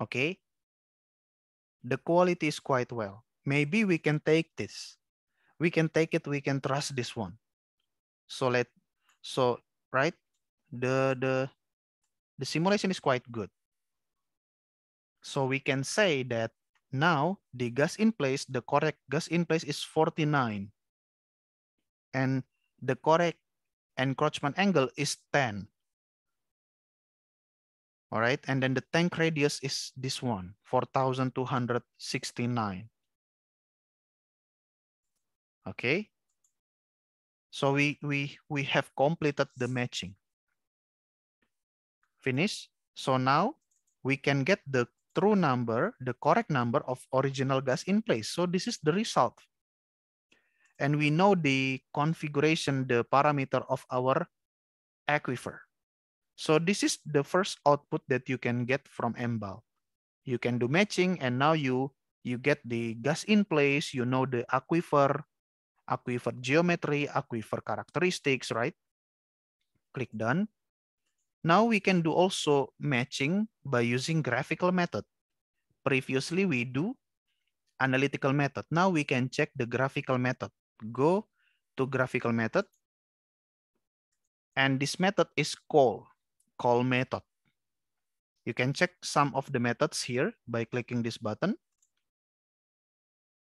okay? The quality is quite well. Maybe we can take this. We can take it, we can trust this one. So let, so, right? The, the, the simulation is quite good. So we can say that now the gas in place, the correct gas in place is 49. And the correct encroachment angle is 10. All right, and then the tank radius is this one, 4,269. Okay, so we, we, we have completed the matching. Finish. So now we can get the true number, the correct number of original gas in place. So this is the result. And we know the configuration, the parameter of our aquifer. So this is the first output that you can get from MBAL. You can do matching and now you, you get the gas in place, you know the aquifer, aquifer geometry, aquifer characteristics, right? Click done. Now we can do also matching by using graphical method. Previously we do analytical method. Now we can check the graphical method. Go to graphical method. And this method is call Cole method. You can check some of the methods here by clicking this button.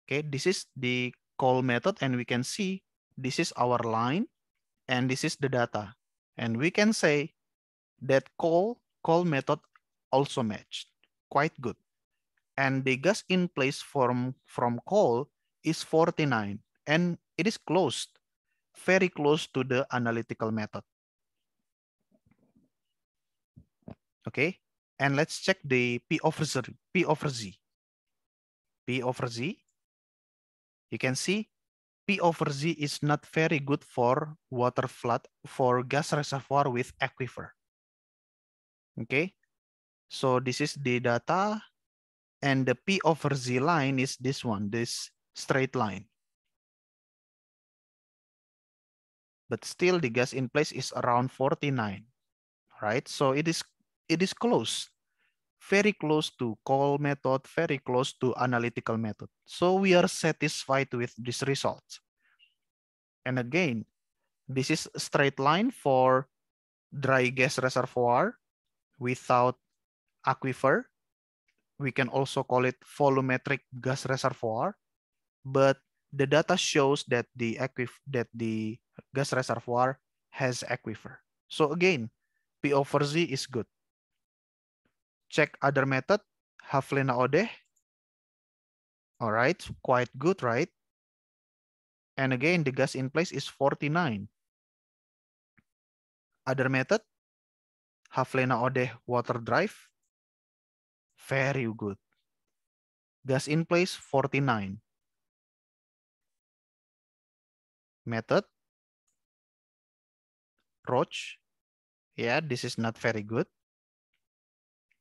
Okay, this is the Cole method and we can see this is our line and this is the data. And we can say that Cole Cole method also matched quite good. And the gas in place from, from Cole is 49 and it is closed, very close to the analytical method. Okay, and let's check the P over Z. P over Z. P over Z. You can see P over Z is not very good for water flood for gas reservoir with aquifer. Okay, so this is the data and the P over Z line is this one, this straight line. But still the gas in place is around 49, right? So it is it is close, very close to Cole method, very close to analytical method. So we are satisfied with this result. And again, this is straight line for dry gas reservoir without aquifer. We can also call it volumetric gas reservoir, but the data shows that the aquif that the gas reservoir has aquifer. So again, P over Z is good check other method, Havlena Odeh. All right, quite good, right? And again, the gas in place is 49. Other method, Havlena Odeh water drive. Very good. Gas in place 49. Method, Roach. Yeah, this is not very good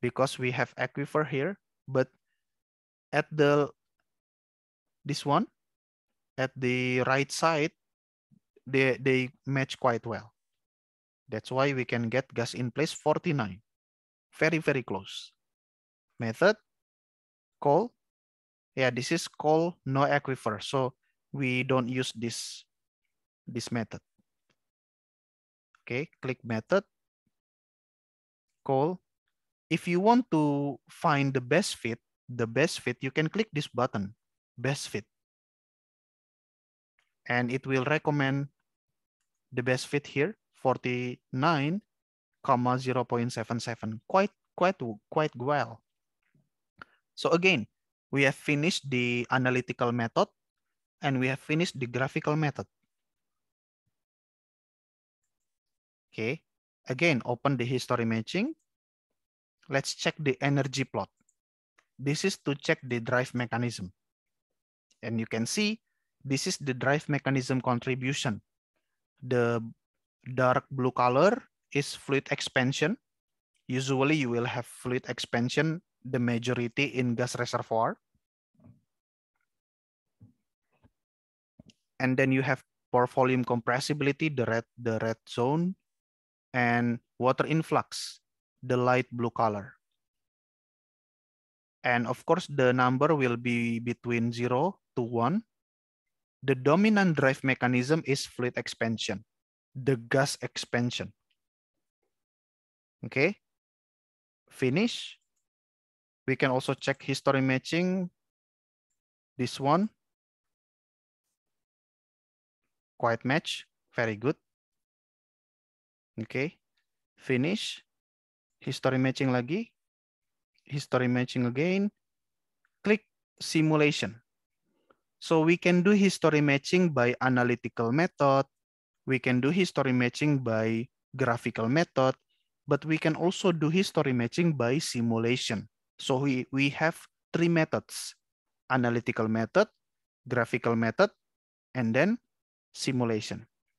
because we have aquifer here, but at the this one, at the right side, they, they match quite well. That's why we can get gas in place 49. Very, very close. Method, Cole. Yeah, this is Cole no aquifer. So we don't use this, this method. Okay, click method, Cole, if you want to find the best fit, the best fit, you can click this button, best fit. And it will recommend the best fit here, 49, comma 0.77, quite, quite, quite well. So again, we have finished the analytical method and we have finished the graphical method. Okay, again, open the history matching Let's check the energy plot. This is to check the drive mechanism. And you can see this is the drive mechanism contribution. The dark blue color is fluid expansion. Usually you will have fluid expansion, the majority in gas reservoir. And then you have pore volume compressibility, the red, the red zone, and water influx, the light blue color. And of course, the number will be between zero to one. The dominant drive mechanism is fluid expansion, the gas expansion. Okay, finish. We can also check history matching. This one, quite match, very good. Okay, finish. History matching lagi. History matching again. Click simulation. So we can do history matching by analytical method. We can do history matching by graphical method, but we can also do history matching by simulation. So we, we have three methods, analytical method, graphical method, and then simulation.